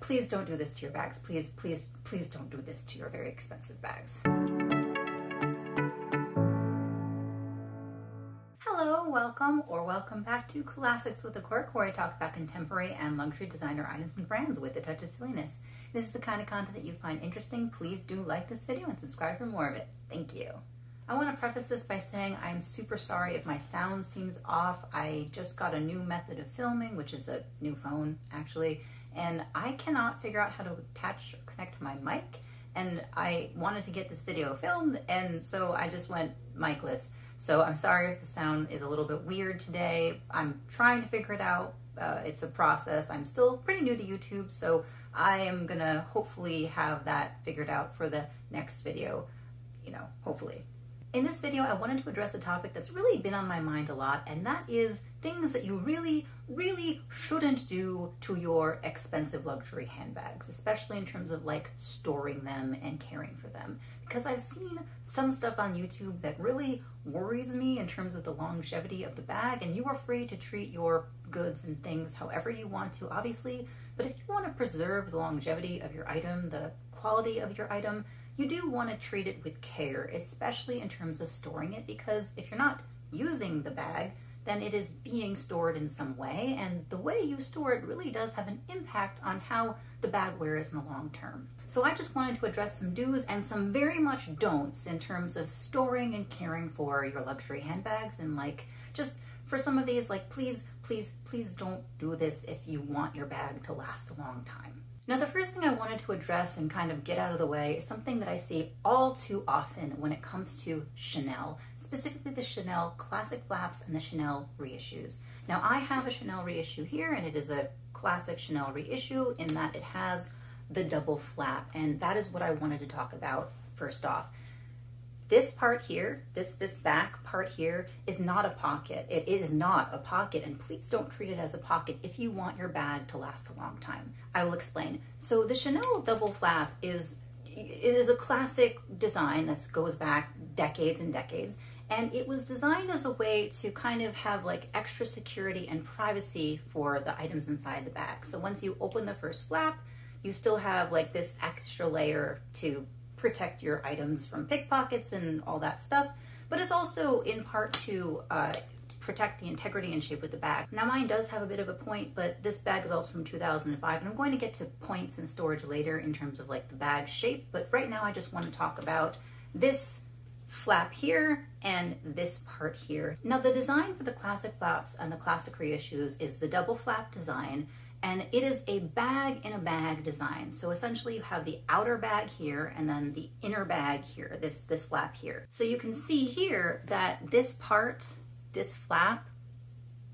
Please don't do this to your bags. Please, please, please don't do this to your very expensive bags. Hello, welcome or welcome back to Classics with a Quirk, where I talk about contemporary and luxury designer items and brands with a touch of silliness. This is the kind of content that you find interesting, please do like this video and subscribe for more of it. Thank you. I want to preface this by saying I'm super sorry if my sound seems off. I just got a new method of filming, which is a new phone actually, and I cannot figure out how to attach or connect my mic. And I wanted to get this video filmed, and so I just went micless. So I'm sorry if the sound is a little bit weird today. I'm trying to figure it out. Uh, it's a process. I'm still pretty new to YouTube, so I am gonna hopefully have that figured out for the next video, you know, hopefully. In this video, I wanted to address a topic that's really been on my mind a lot, and that is things that you really, really shouldn't do to your expensive luxury handbags, especially in terms of like storing them and caring for them. Because I've seen some stuff on YouTube that really worries me in terms of the longevity of the bag, and you are free to treat your goods and things however you want to, obviously. But if you want to preserve the longevity of your item, the quality of your item, you do want to treat it with care, especially in terms of storing it, because if you're not using the bag, then it is being stored in some way, and the way you store it really does have an impact on how the bag wears in the long term. So I just wanted to address some do's and some very much don'ts in terms of storing and caring for your luxury handbags, and like just for some of these, like please, please, please don't do this if you want your bag to last a long time. Now, the first thing I wanted to address and kind of get out of the way is something that I see all too often when it comes to Chanel, specifically the Chanel classic flaps and the Chanel reissues. Now, I have a Chanel reissue here, and it is a classic Chanel reissue in that it has the double flap, and that is what I wanted to talk about first off. This part here, this, this back part here is not a pocket. It is not a pocket and please don't treat it as a pocket if you want your bag to last a long time. I will explain. So the Chanel double flap is, it is a classic design that goes back decades and decades and it was designed as a way to kind of have like extra security and privacy for the items inside the bag. So once you open the first flap, you still have like this extra layer to protect your items from pickpockets and all that stuff, but it's also in part to uh, protect the integrity and shape of the bag. Now mine does have a bit of a point, but this bag is also from 2005, and I'm going to get to points and storage later in terms of like the bag shape, but right now I just want to talk about this flap here and this part here. Now the design for the classic flaps and the classic reissues is the double flap design and it is a bag in a bag design. So essentially you have the outer bag here and then the inner bag here, this, this flap here. So you can see here that this part, this flap,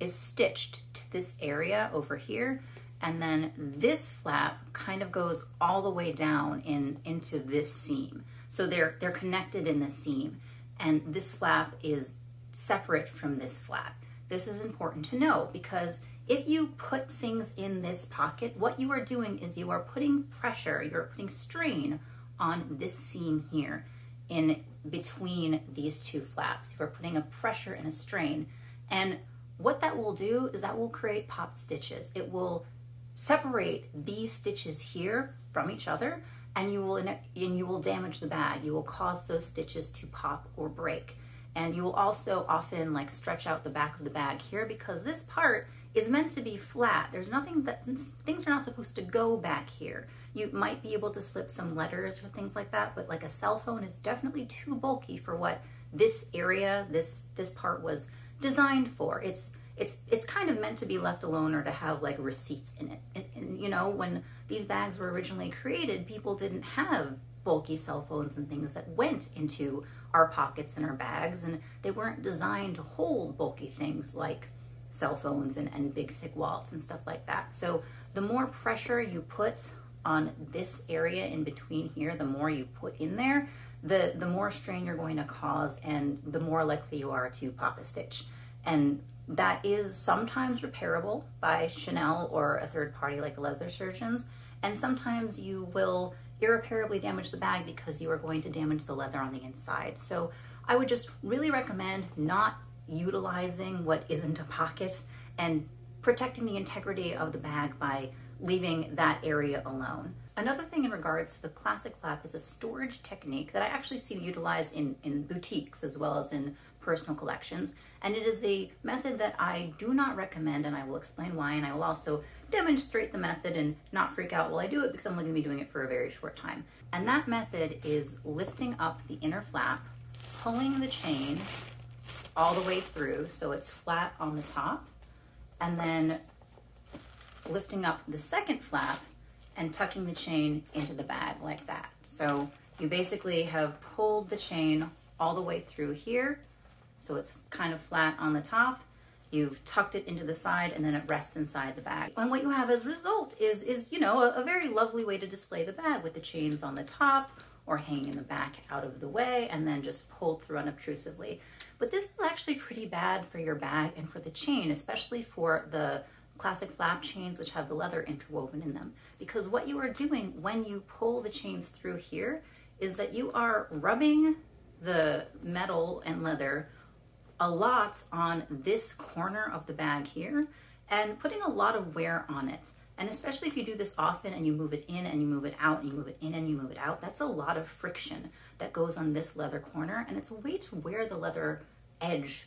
is stitched to this area over here. And then this flap kind of goes all the way down in into this seam. So they're, they're connected in the seam. And this flap is separate from this flap. This is important to know because if you put things in this pocket, what you are doing is you are putting pressure, you're putting strain on this seam here in between these two flaps. You're putting a pressure and a strain. And what that will do is that will create popped stitches. It will separate these stitches here from each other and you will and you will damage the bag. You will cause those stitches to pop or break. And you will also often like stretch out the back of the bag here because this part is meant to be flat. There's nothing that, things are not supposed to go back here. You might be able to slip some letters or things like that, but like a cell phone is definitely too bulky for what this area, this, this part was designed for. It's, it's, it's kind of meant to be left alone or to have like receipts in it. And, and you know, when these bags were originally created, people didn't have bulky cell phones and things that went into our pockets and our bags, and they weren't designed to hold bulky things like cell phones and, and big thick wallets and stuff like that. So the more pressure you put on this area in between here, the more you put in there, the, the more strain you're going to cause and the more likely you are to pop a stitch. And that is sometimes repairable by Chanel or a third party like leather surgeons. And sometimes you will irreparably damage the bag because you are going to damage the leather on the inside. So I would just really recommend not utilizing what isn't a pocket and protecting the integrity of the bag by leaving that area alone. Another thing in regards to the classic flap is a storage technique that I actually see utilized in, in boutiques as well as in personal collections. And it is a method that I do not recommend, and I will explain why. And I will also demonstrate the method and not freak out while I do it because I'm only going to be doing it for a very short time. And that method is lifting up the inner flap, pulling the chain all the way through so it's flat on the top, and then lifting up the second flap and tucking the chain into the bag like that. So you basically have pulled the chain all the way through here. So it's kind of flat on the top. You've tucked it into the side and then it rests inside the bag. And what you have as a result is, is you know, a, a very lovely way to display the bag with the chains on the top or hanging in the back out of the way and then just pulled through unobtrusively. But this is actually pretty bad for your bag and for the chain, especially for the classic flap chains which have the leather interwoven in them. Because what you are doing when you pull the chains through here is that you are rubbing the metal and leather a lot on this corner of the bag here and putting a lot of wear on it. And especially if you do this often and you move it in and you move it out and you move it in and you move it out, that's a lot of friction that goes on this leather corner. And it's a way to wear the leather edge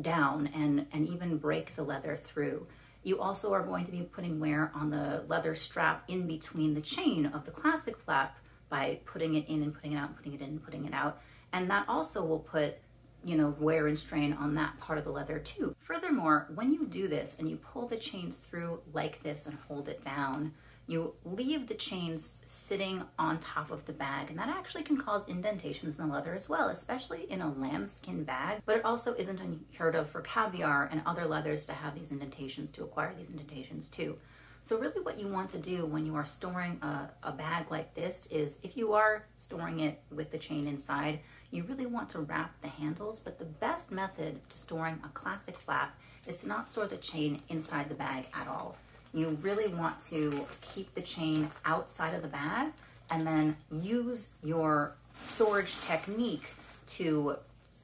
down and, and even break the leather through. You also are going to be putting wear on the leather strap in between the chain of the classic flap by putting it in and putting it out, and putting it in and putting it out. And that also will put, you know, wear and strain on that part of the leather too. Furthermore, when you do this and you pull the chains through like this and hold it down, you leave the chains sitting on top of the bag and that actually can cause indentations in the leather as well, especially in a lambskin bag, but it also isn't unheard of for caviar and other leathers to have these indentations, to acquire these indentations too. So really what you want to do when you are storing a, a, bag like this is if you are storing it with the chain inside, you really want to wrap the handles, but the best method to storing a classic flap is to not store the chain inside the bag at all you really want to keep the chain outside of the bag and then use your storage technique to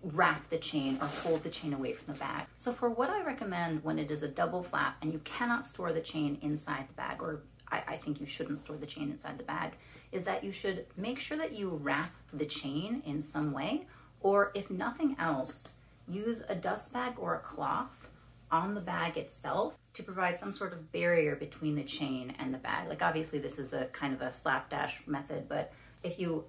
wrap the chain or hold the chain away from the bag. So for what I recommend when it is a double flap and you cannot store the chain inside the bag, or I, I, think you shouldn't store the chain inside the bag, is that you should make sure that you wrap the chain in some way, or if nothing else, use a dust bag or a cloth on the bag itself to provide some sort of barrier between the chain and the bag. Like obviously this is a kind of a slapdash method, but if you,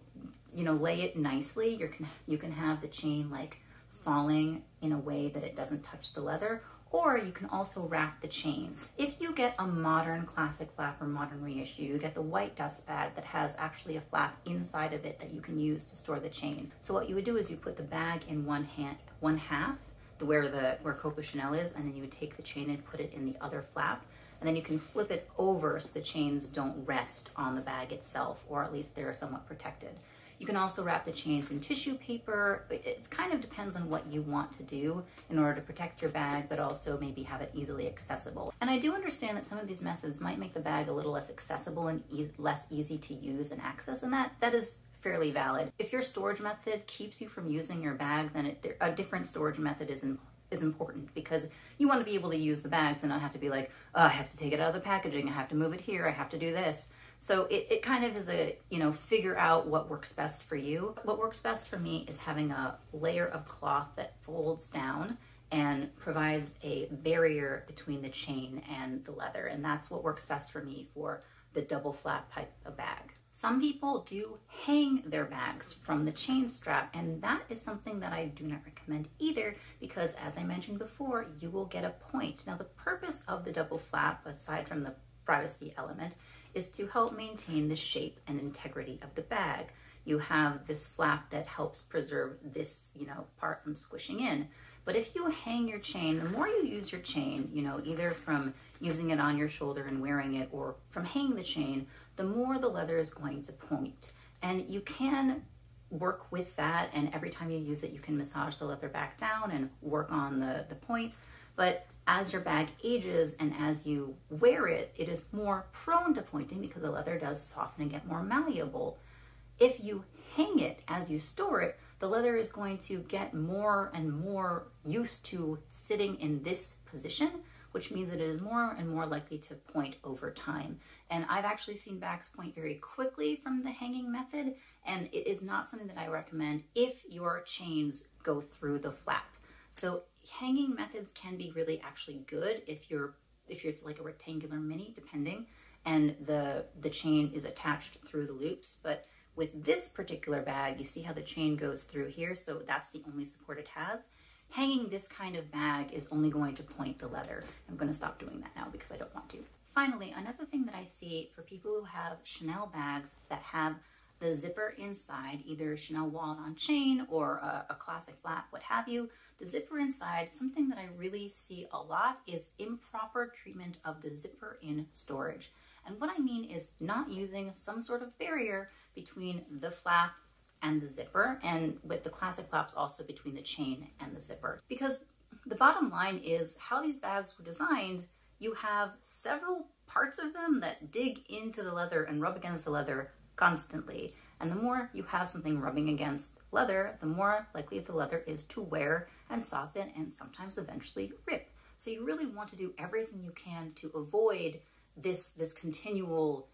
you know, lay it nicely, you can, you can have the chain like falling in a way that it doesn't touch the leather, or you can also wrap the chain. If you get a modern classic flap or modern reissue, you get the white dust bag that has actually a flap inside of it that you can use to store the chain. So what you would do is you put the bag in one hand, one half, the where the where Coco Chanel is, and then you would take the chain and put it in the other flap, and then you can flip it over so the chains don't rest on the bag itself, or at least they're somewhat protected. You can also wrap the chains in tissue paper. It kind of depends on what you want to do in order to protect your bag, but also maybe have it easily accessible. And I do understand that some of these methods might make the bag a little less accessible and e less easy to use and access, and that, that is fairly valid. If your storage method keeps you from using your bag, then it, a different storage method is, in, is important because you want to be able to use the bags and not have to be like, oh, I have to take it out of the packaging, I have to move it here, I have to do this. So it, it kind of is a, you know, figure out what works best for you. What works best for me is having a layer of cloth that folds down and provides a barrier between the chain and the leather. And that's what works best for me for the double flap type of bag. Some people do hang their bags from the chain strap, and that is something that I do not recommend either because, as I mentioned before, you will get a point. Now, the purpose of the double flap, aside from the privacy element, is to help maintain the shape and integrity of the bag. You have this flap that helps preserve this, you know, part from squishing in. But if you hang your chain, the more you use your chain, you know, either from using it on your shoulder and wearing it or from hanging the chain, the more the leather is going to point. And you can work with that and every time you use it you can massage the leather back down and work on the, the points. But as your bag ages and as you wear it, it is more prone to pointing because the leather does soften and get more malleable. If you hang it as you store it, the leather is going to get more and more used to sitting in this position, which means that it is more and more likely to point over time. And I've actually seen bags point very quickly from the hanging method, and it is not something that I recommend if your chains go through the flap. So hanging methods can be really actually good if you're if you're it's like a rectangular mini, depending, and the the chain is attached through the loops. But with this particular bag, you see how the chain goes through here, so that's the only support it has. Hanging this kind of bag is only going to point the leather. I'm going to stop doing that now because I don't want to. Finally, another thing that I see for people who have Chanel bags that have the zipper inside, either Chanel wallet on chain or a, a, classic flap, what have you. The zipper inside, something that I really see a lot is improper treatment of the zipper in storage. And what I mean is not using some sort of barrier between the flap and the zipper, and with the classic flaps also between the chain and the zipper. Because the bottom line is how these bags were designed, you have several parts of them that dig into the leather and rub against the leather constantly. And the more you have something rubbing against leather, the more likely the leather is to wear and soften and sometimes eventually rip. So you really want to do everything you can to avoid this, this continual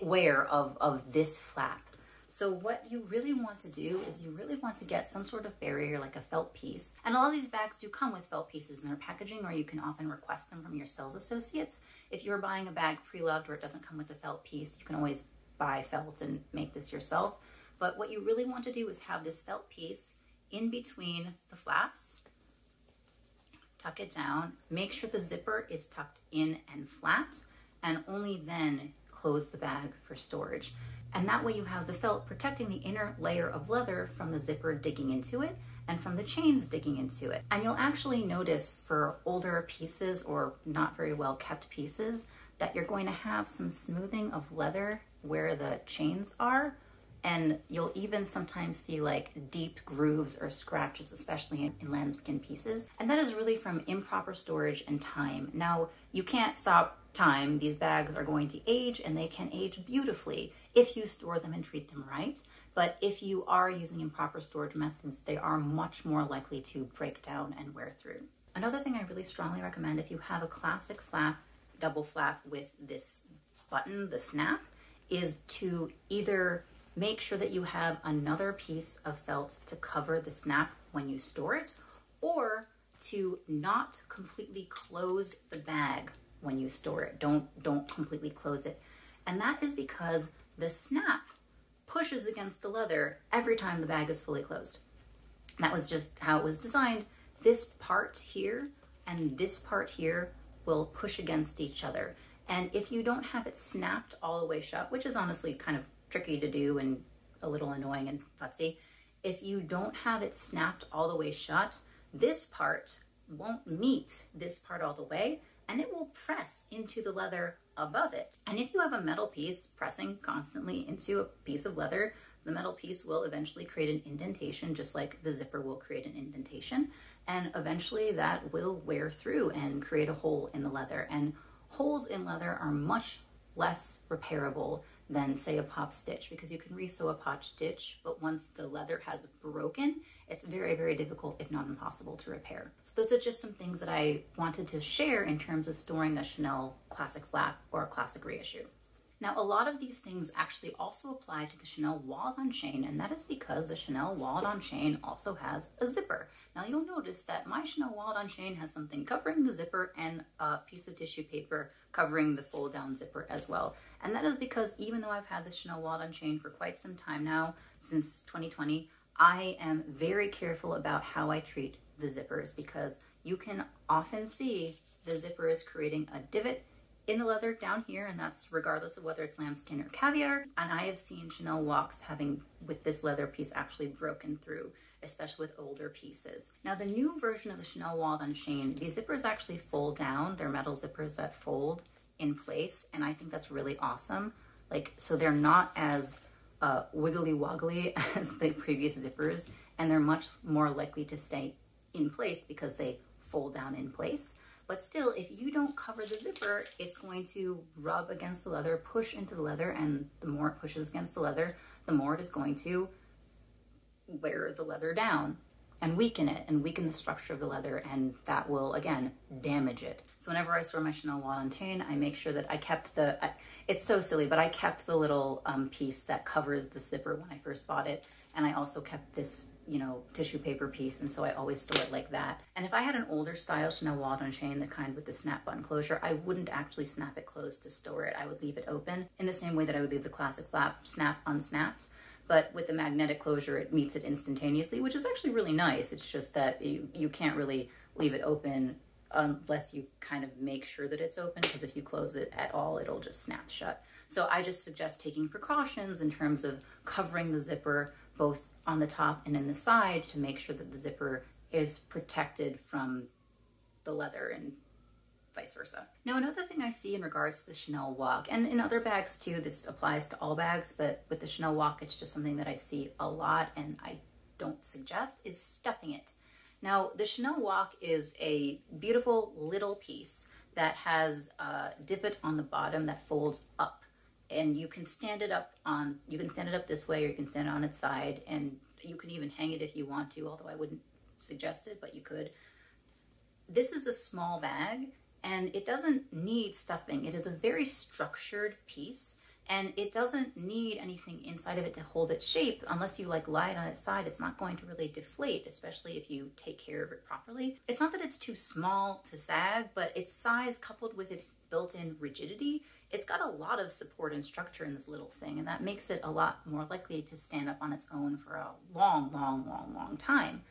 wear of, of this flap. So what you really want to do is you really want to get some sort of barrier like a felt piece. And all of these bags do come with felt pieces in their packaging or you can often request them from your sales associates. If you're buying a bag pre-loved or it doesn't come with a felt piece, you can always buy felt and make this yourself. But what you really want to do is have this felt piece in between the flaps, tuck it down, make sure the zipper is tucked in and flat, and only then close the bag for storage. And that way you have the felt protecting the inner layer of leather from the zipper digging into it and from the chains digging into it. And you'll actually notice for older pieces or not very well kept pieces that you're going to have some smoothing of leather where the chains are. And you'll even sometimes see like deep grooves or scratches, especially in, in lambskin pieces. And that is really from improper storage and time. Now, you can't stop time. These bags are going to age and they can age beautifully if you store them and treat them right. But if you are using improper storage methods, they are much more likely to break down and wear through. Another thing I really strongly recommend if you have a classic flap, double flap with this button, the snap, is to either make sure that you have another piece of felt to cover the snap when you store it, or to not completely close the bag when you store it. Don't don't completely close it. And that is because the snap pushes against the leather every time the bag is fully closed. That was just how it was designed. This part here and this part here will push against each other. And if you don't have it snapped all the way shut, which is honestly kind of tricky to do and a little annoying and futzy, if you don't have it snapped all the way shut, this part won't meet this part all the way and it will press into the leather above it. And if you have a metal piece pressing constantly into a piece of leather, the metal piece will eventually create an indentation just like the zipper will create an indentation. And eventually that will wear through and create a hole in the leather. And holes in leather are much less repairable than say a pop stitch because you can resew a pop stitch, but once the leather has broken, it's very, very difficult, if not impossible to repair. So those are just some things that I wanted to share in terms of storing a Chanel classic flap or a classic reissue. Now, a lot of these things actually also apply to the Chanel wallet on chain, and that is because the Chanel wallet on chain also has a zipper. Now, you'll notice that my Chanel wallet on chain has something covering the zipper and a piece of tissue paper covering the fold down zipper as well. And that is because even though I've had the Chanel wallet on chain for quite some time now, since 2020, I am very careful about how I treat the zippers because you can often see the zipper is creating a divot in the leather down here, and that's regardless of whether it's lambskin or caviar. And I have seen Chanel WOCs having with this leather piece actually broken through, especially with older pieces. Now the new version of the Chanel on Chain, these zippers actually fold down. They're metal zippers that fold in place, and I think that's really awesome. Like, so they're not as uh, wiggly woggly as the previous zippers, and they're much more likely to stay in place because they fold down in place. But still, if you don't cover the zipper, it's going to rub against the leather, push into the leather, and the more it pushes against the leather, the more it is going to wear the leather down. and weaken it and weaken the structure of the leather and that will again damage it so whenever i store my chanel wad i make sure that i kept the I, it's so silly but i kept the little um, piece that covers the zipper when i first bought it and i also kept this you know tissue paper piece and so i always store it like that and if i had an older style chanel wad chain the kind with the snap button closure i wouldn't actually snap it closed to store it i would leave it open in the same way that i would leave the classic flap snap unsnapped but with the magnetic closure, it meets it instantaneously, which is actually really nice. It's just that you, you can't really leave it open unless you kind of make sure that it's open, because if you close it at all, it'll just snap shut. So I just suggest taking precautions in terms of covering the zipper both on the top and in the side to make sure that the zipper is protected from the leather and vice versa. Now, another thing I see in regards to the Chanel WOC, and in other bags too, this applies to all bags, but with the Chanel WOC it's just something that I see a lot and I don't suggest, is stuffing it. Now, the Chanel WOC is a beautiful little piece that has a divot on the bottom that folds up. And you can stand it up on, you can stand it up this way or you can stand it on its side and you can even hang it if you want to, although I wouldn't suggest it, but you could. This is a small bag and it doesn't need stuffing. It is a very structured piece and it doesn't need anything inside of it to hold its shape. Unless you like lie it on its side it's not going to really deflate especially if you take care of it properly. It's not that it's too small to sag but its size coupled with its built-in rigidity it's got a lot of support and structure in this little thing and that makes it a lot more likely to stand up on its own for a long long long long time.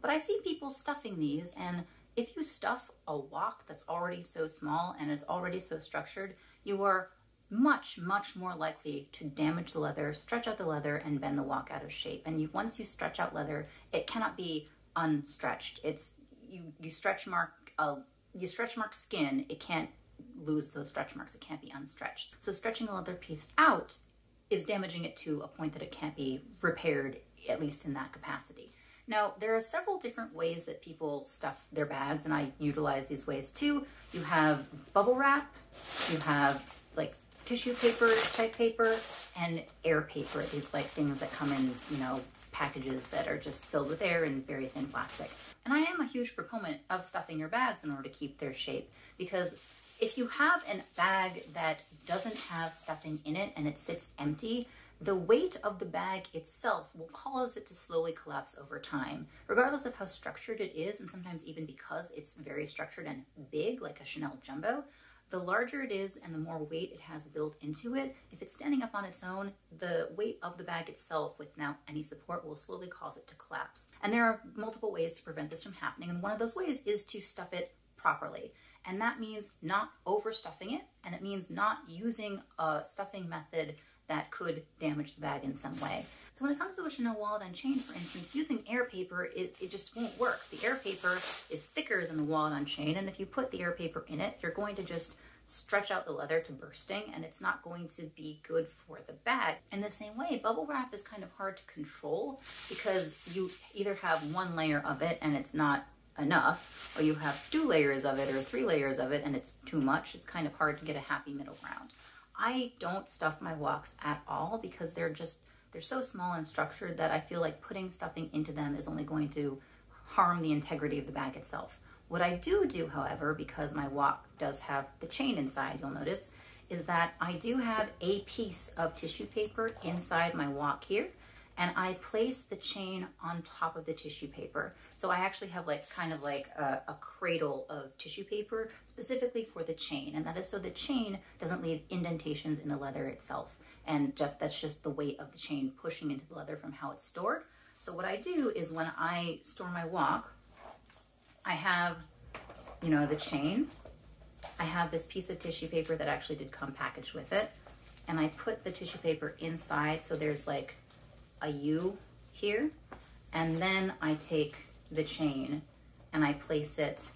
But i see people stuffing these and if you stuff a WOC that's already so small and is already so structured, you are much, much more likely to damage the leather, stretch out the leather, and bend the WOC out of shape. And you, once you stretch out leather, it cannot be unstretched. It's you you stretch mark uh, you stretch mark skin. It can't lose those stretch marks. It can't be unstretched. So stretching a leather piece out is damaging it to a point that it can't be repaired, at least in that capacity. Now, there are several different ways that people stuff their bags, and I utilize these ways too. You have bubble wrap, you have like tissue paper type paper, and air paper. These like things that come in, you know, packages that are just filled with air and very thin plastic. And I am a huge proponent of stuffing your bags in order to keep their shape because if you have a bag that doesn't have stuffing in it and it sits empty, the weight of the bag itself will cause it to slowly collapse over time, regardless of how structured it is, and sometimes even because it's very structured and big, like a Chanel Jumbo. The larger it is and the more weight it has built into it, if it's standing up on its own, the weight of the bag itself without any support will slowly cause it to collapse. And there are multiple ways to prevent this from happening, and one of those ways is to stuff it properly. And that means not overstuffing it, and it means not using a stuffing method that could damage the bag in some way. So when it comes to a Chanel wallet on chain, for instance, using air paper, it, it just won't work. The air paper is thicker than the wallet on chain, and if you put the air paper in it, you're going to just stretch out the leather to bursting and it's not going to be good for the bag. In the same way, bubble wrap is kind of hard to control because you either have one layer of it and it's not enough, or you have two layers of it or three layers of it and it's too much. It's kind of hard to get a happy middle ground. I don't stuff my WOCs at all because they're just they're so small and structured that I feel like putting stuffing into them is only going to harm the integrity of the bag itself. What I do do, however, because my WOC does have the chain inside, you'll notice, is that I do have a piece of tissue paper inside my WOC here and I place the chain on top of the tissue paper. So I actually have like kind of like a, a, cradle of tissue paper specifically for the chain. And that is so the chain doesn't leave indentations in the leather itself. And that's just the weight of the chain pushing into the leather from how it's stored. So what I do is when I store my WOC, I have, you know, the chain. I have this piece of tissue paper that actually did come packaged with it. And I put the tissue paper inside so there's like a U here. And then I take the chain and I place it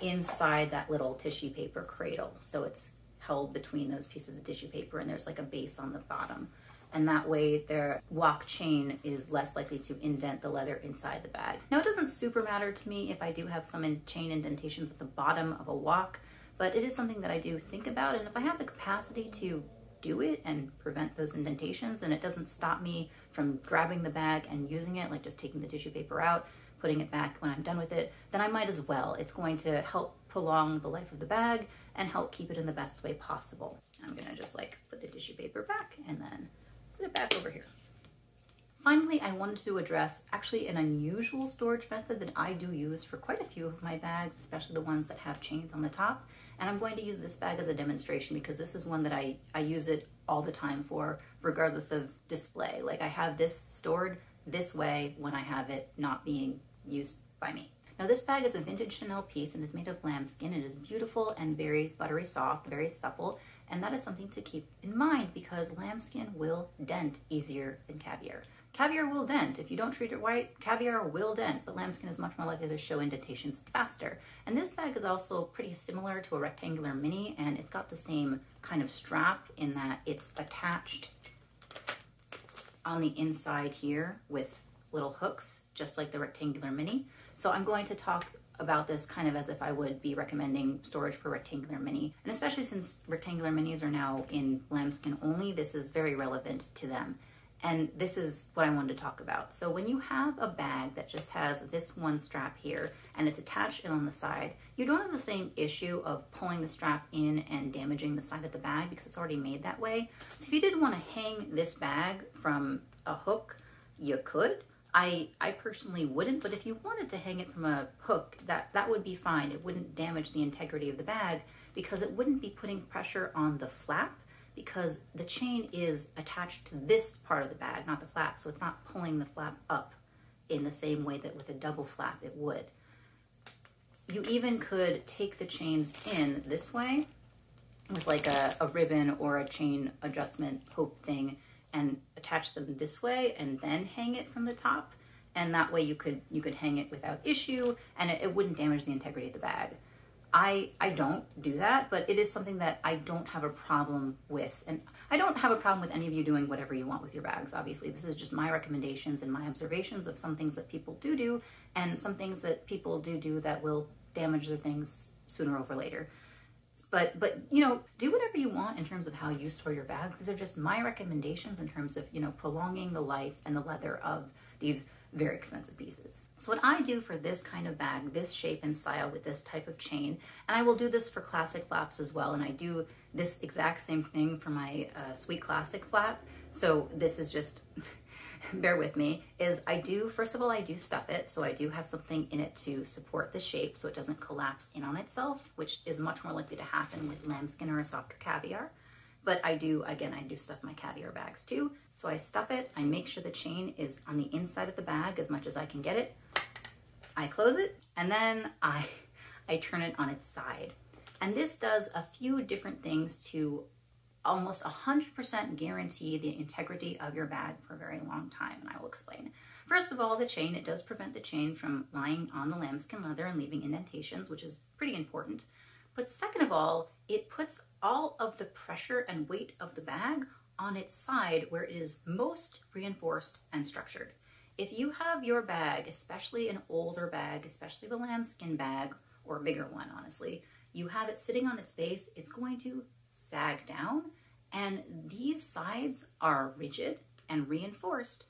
inside that little tissue paper cradle. So it's held between those pieces of tissue paper and there's like a base on the bottom. And that way their WOC chain is less likely to indent the leather inside the bag. Now it doesn't super matter to me if I do have some in chain indentations at the bottom of a WOC, but it is something that I do think about. And if I have the capacity to do it and prevent those indentations and it doesn't stop me from grabbing the bag and using it, like just taking the tissue paper out, putting it back when I'm done with it, then I might as well. It's going to help prolong the life of the bag and help keep it in the best way possible. I'm gonna just like put the tissue paper back and then put it back over here. Finally, I wanted to address actually an unusual storage method that I do use for quite a few of my bags, especially the ones that have chains on the top. And I'm going to use this bag as a demonstration because this is one that I, I use it all the time for, regardless of display. Like I have this stored this way when I have it not being used by me. Now this bag is a vintage Chanel piece and is made of lambskin. It is beautiful and very buttery soft, very supple, and that is something to keep in mind because lambskin will dent easier than caviar. Caviar will dent. If you don't treat it right, caviar will dent, but lambskin is much more likely to show indentations faster. And this bag is also pretty similar to a rectangular mini, and it's got the same kind of strap in that it's attached on the inside here with little hooks, just like the rectangular mini. So I'm going to talk about this kind of as if I would be recommending storage for rectangular mini. And especially since rectangular minis are now in lambskin only, this is very relevant to them. And this is what I wanted to talk about. So when you have a bag that just has this one strap here and it's attached on the side, you don't have the same issue of pulling the strap in and damaging the side of the bag because it's already made that way. So if you did want to hang this bag from a hook, you could. I, I personally wouldn't, but if you wanted to hang it from a hook, that, that would be fine. It wouldn't damage the integrity of the bag because it wouldn't be putting pressure on the flap because the chain is attached to this part of the bag, not the flap. So it's not pulling the flap up in the same way that with a double flap it would. You even could take the chains in this way with like a, a ribbon or a chain adjustment hope thing and attach them this way and then hang it from the top. And that way you could you could hang it without issue and it, it wouldn't damage the integrity of the bag. I I don't do that, but it is something that I don't have a problem with. And I don't have a problem with any of you doing whatever you want with your bags. Obviously, this is just my recommendations and my observations of some things that people do do and some things that people do do that will damage their things sooner or later. But but you know, do whatever you want in terms of how you store your bags. These are just my recommendations in terms of, you know, prolonging the life and the leather of these very expensive pieces. So what I do for this kind of bag, this shape and style with this type of chain, and I will do this for classic flaps as well, and I do this exact same thing for my uh, Sweet Classic flap. So this is just, bear with me, is I do, first of all, I do stuff it, so I do have something in it to support the shape so it doesn't collapse in on itself, which is much more likely to happen with lambskin or a softer caviar. But I do, again, I do stuff my caviar bags too. So I stuff it, I make sure the chain is on the inside of the bag as much as I can get it. I close it, and then I, I turn it on its side. And this does a few different things to almost 100% guarantee the integrity of your bag for a very long time, and I will explain. First of all, the chain, it does prevent the chain from lying on the lambskin leather and leaving indentations, which is pretty important. But second of all, it puts all of the pressure and weight of the bag on its side where it is most reinforced and structured. If you have your bag, especially an older bag, especially the lambskin bag, or a bigger one, honestly, you have it sitting on its base, it's going to sag down. And these sides are rigid and reinforced,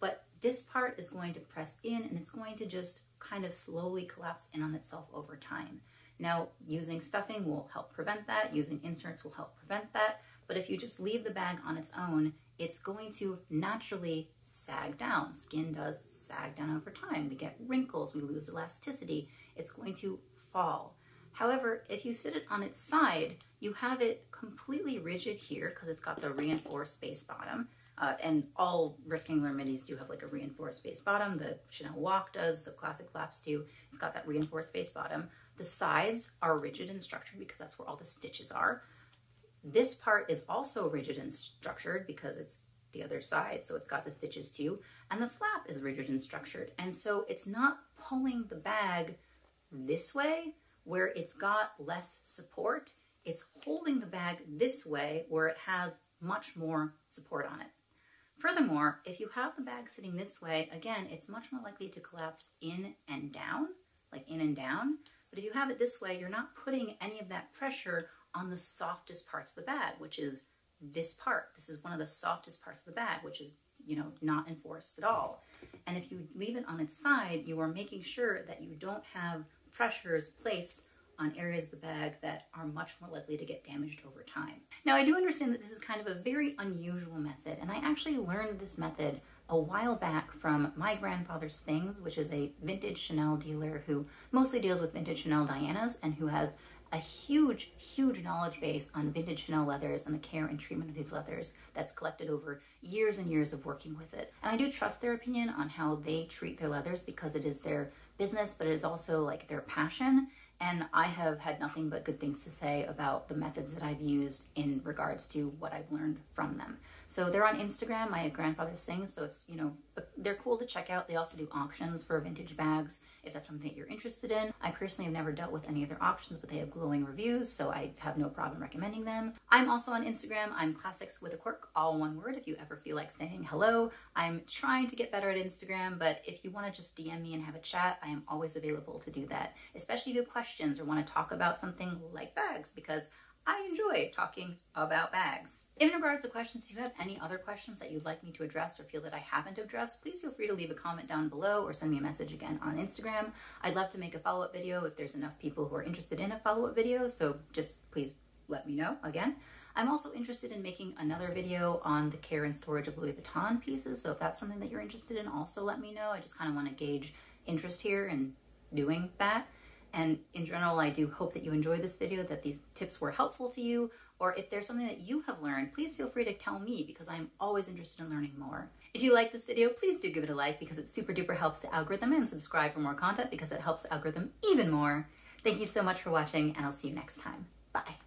but this part is going to press in and it's going to just kind of slowly collapse in on itself over time. Now, using stuffing will help prevent that, using inserts will help prevent that, but if you just leave the bag on its own, it's going to naturally sag down. Skin does sag down over time. We get wrinkles, we lose elasticity, it's going to fall. However, if you sit it on its side, you have it completely rigid here because it's got the reinforced base bottom. Uh, and all rectangular minis do have like a reinforced base bottom. The Chanel WOC does, the classic flaps do. It's got that reinforced base bottom. The sides are rigid and structured because that's where all the stitches are. This part is also rigid and structured because it's the other side, so it's got the stitches too. And the flap is rigid and structured. And so it's not pulling the bag this way where it's got less support. It's holding the bag this way where it has much more support on it. Furthermore, if you have the bag sitting this way, again, it's much more likely to collapse in and down, like in and down. But if you have it this way, you're not putting any of that pressure on the softest parts of the bag, which is this part. This is one of the softest parts of the bag, which is you know, not enforced at all. And if you leave it on its side, you are making sure that you don't have pressures placed on areas of the bag that are much more likely to get damaged over time. Now, I do understand that this is kind of a very unusual method, and I actually learned this method a while back from my grandfather's things, which is a vintage Chanel dealer who mostly deals with vintage Chanel Dianas and who has a huge, huge knowledge base on vintage Chanel leathers and the care and treatment of these leathers that's collected over years and years of working with it. And I do trust their opinion on how they treat their leathers because it is their business, but it is also like their passion. And I have had nothing but good things to say about the methods that I've used in regards to what I've learned from them. So they're on Instagram, my grandfather's things. So it's, you know, they're cool to check out. They also do auctions for vintage bags if that's something that you're interested in. I personally have never dealt with any of their auctions, but they have glowing reviews, so I have no problem recommending them. I'm also on Instagram. I'm classics with a quirk, all one word if you ever feel like saying hello. I'm trying to get better at Instagram, but if you want to just DM me and have a chat, I am always available to do that, especially if you have questions or want to talk about something like bags, because I enjoy talking about bags. In regards to questions, if you have any other questions that you'd like me to address or feel that I haven't addressed, please feel free to leave a comment down below or send me a message again on Instagram. I'd love to make a follow-up video if there's enough people who are interested in a follow-up video, so just please let me know again. I'm also interested in making another video on the care and storage of Louis Vuitton pieces, so if that's something that you're interested in, also let me know. I just kind of want to gauge interest here in doing that. And in general, I do hope that you enjoyed this video, that these tips were helpful to you, or if there's something that you have learned, please feel free to tell me because I'm always interested in learning more. If you like this video, please do give it a like because it super duper helps the algorithm and subscribe for more content because it helps the algorithm even more. Thank you so much for watching and I'll see you next time. Bye.